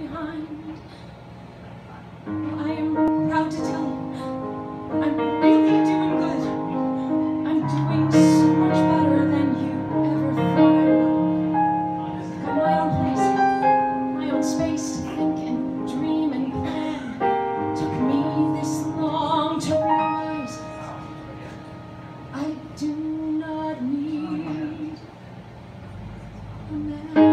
behind. I am proud to tell you, I'm really doing good. I'm doing so much better than you ever thought I would. I've got my own place, my own space to think and dream and plan. Took me this long to realize I do not need a man.